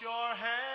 your hand.